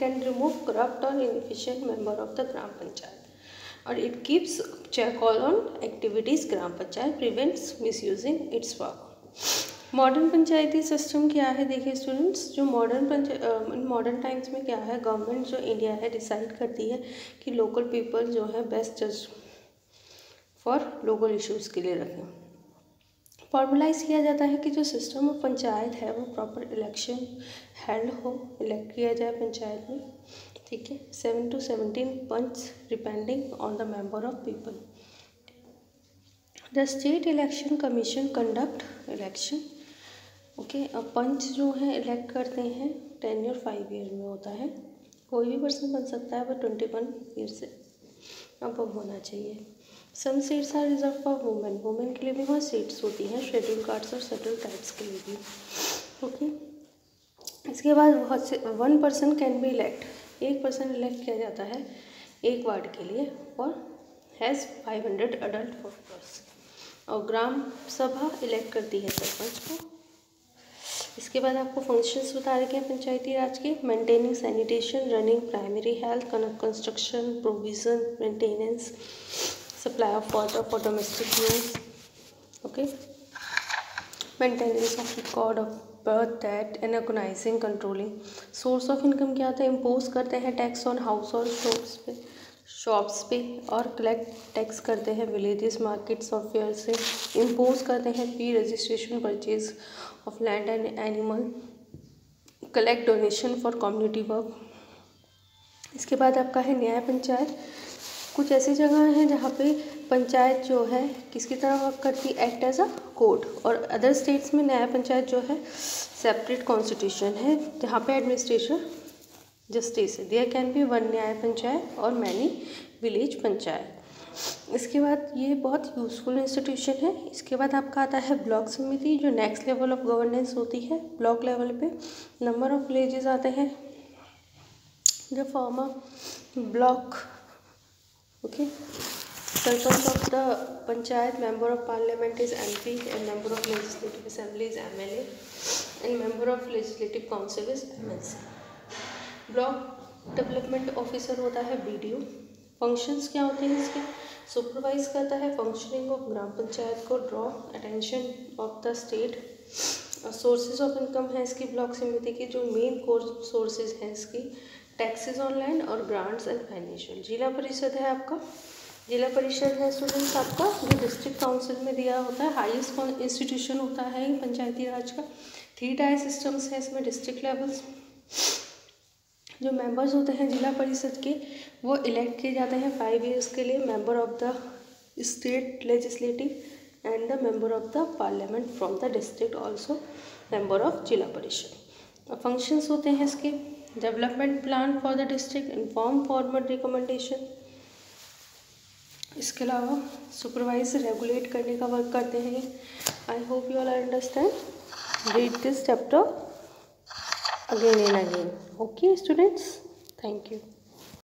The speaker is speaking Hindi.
रिमूव करप्ट और inefficient member of the gram panchayat और it keeps check all on activities gram panchayat prevents misusing its work modern panchayati system क्या है देखिए स्टूडेंट्स जो मॉडर्न पंचायत मॉडर्न टाइम्स में क्या है गवर्नमेंट जो इंडिया है डिसाइड करती है कि लोकल पीपल जो है बेस्ट जज फॉर लोकल इश्यूज़ के लिए रखें फॉर्मलाइज किया जाता है कि जो सिस्टम ऑफ़ पंचायत है, वो प्रॉपर इलेक्शन हेल्ड हो इलेक्ट किया जाए पंचायत में, ठीक है? Seven to seventeen panch depending on the member of people the state election commission conduct election okay अब पंच जो है इलेक्ट करते हैं टेन ईयर फाइव ईयर में होता है। कोई भी पर्सन बन सकता है बट ट्वेंटी वन ईयर से अब होना चाहिए। Some seats are reserved for women women के लिए भी बहुत सीट्स होती हैं शेड्यूल कार्ड्स और शेड्यूल टाइप्स के लिए भी। ओके इसके बाद बहुत से one person can be elect एक पर्सन इलेक्ट किया जाता है एक वार्ड के लिए और has five hundred adult voters और ग्राम सभा इलेक्ट करती है सरपंच को। इसके बाद आपको फ़ंक्शंस बता रखे हैं पंचायती राज के। Maintaining sanitation running primary health construction provision maintenance supply of water for domestic use, okay? Maintenance of record of birth debt and organizing, controlling. Source of income क्या है इम्पोज करते हैं टैक्स ऑन हाउस और शॉप्स पे शॉप्स पे और कलेक्ट टैक्स करते हैं विलेजेस मार्केट्स और फेयर से. इम्पोज करते हैं fee registration purchase of land and animal collect donation for community work इसके बाद आपका है न्याय पंचायत. कुछ ऐसी जगह हैं जहाँ पे पंचायत जो है, किसकी तरह वर्क करती है? एक्ट एज अ कोर्ट और अदर स्टेट्स में न्याय पंचायत जो है सेपरेट कॉन्स्टिट्यूशन है, जहाँ पे administration justice there can be one Nyaya Panchayat और मैनी विलेज पंचायत. इसके बाद ये बहुत यूज़फुल इंस्टीट्यूशन है. इसके बाद आपका आता है ब्लॉक समिति, जो नेक्स्ट लेवल ऑफ़ गवर्नेंस होती है. ब्लॉक लेवल पे नंबर ऑफ़ विलेजेस आते हैं. जो former block okay sarpanch of the panchayat member of parliament is M P and member of legislative assembly is M L and member of legislative council is M L C block development officer होता है बी डी ओ फ़ंक्शंस क्या होते हैं इसके? सुपरवाइज करता है फंक्शनिंग ऑफ़ ग्राम पंचायत को draw attention of the state sources of income है इसकी ब्लॉक समिति की, जो मेन कोर सोर्सेज हैं इसकी. टैक्सेस ऑन लैंड और grants and financial. Zila Parishad है आपका? जिला परिषद है स्टूडेंट्स आपका? जो डिस्ट्रिक्ट काउंसिल में दिया होता है, हाईएस्ट इंस्टीट्यूशन होता है पंचायती राज का। थ्री टायर सिस्टम्स है इसमें डिस्ट्रिक्ट लेवल्स। जो मेंबर्स होते हैं जिला परिषद के, वो इलेक्ट किए जाते हैं फाइव ईयर्स के लिए, member of the state legislative and the member of the parliament from the district also member of Zila Parishad. Functions होते हैं इसके। Development plan for the district inform former recommendation. इसके अलावा सुपरवाइज रेगुलेट करने का वर्क करते हैं। I hope you all understand read this chapter again and again okay students thank you